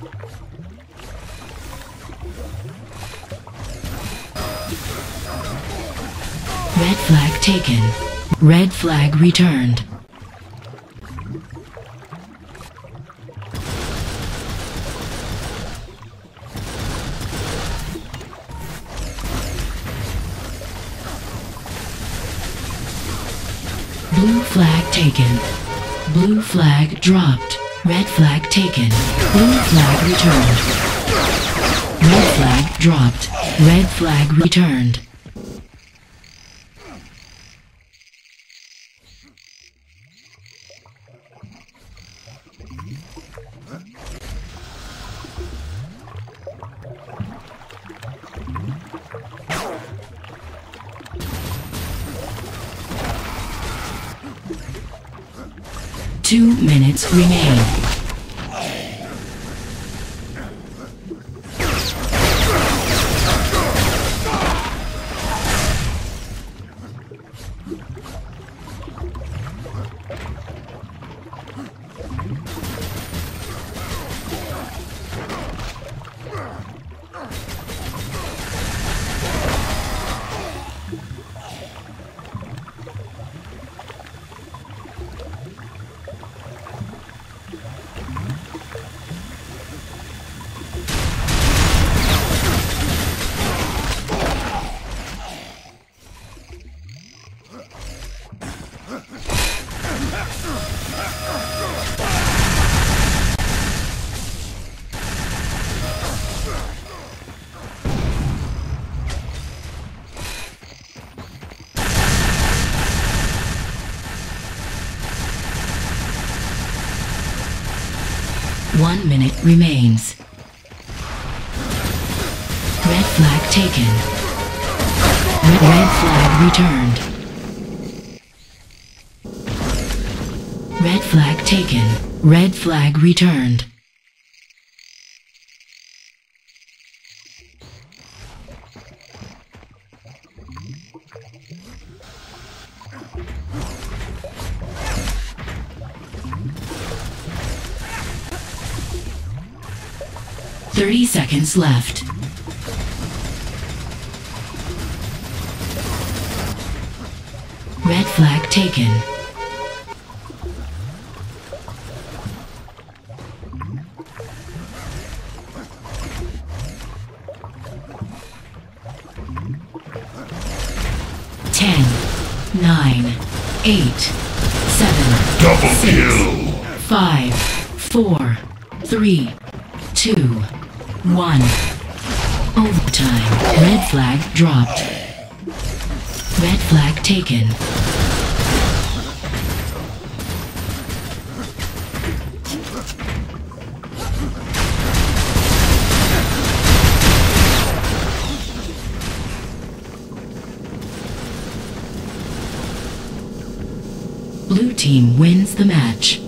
Red flag taken. Red flag returned. Blue flag taken. Blue flag dropped. Red flag taken. Blue flag returned. Red flag dropped. Red flag returned. Two minutes remain. One minute remains. Red flag taken. Red, red flag returned. Red flag taken. Red flag returned. Thirty seconds left. Red flag taken. Ten, nine, eight, seven, Double six, kill. five, four, three, two, one. Overtime. Red flag dropped. Red flag taken. Blue team wins the match.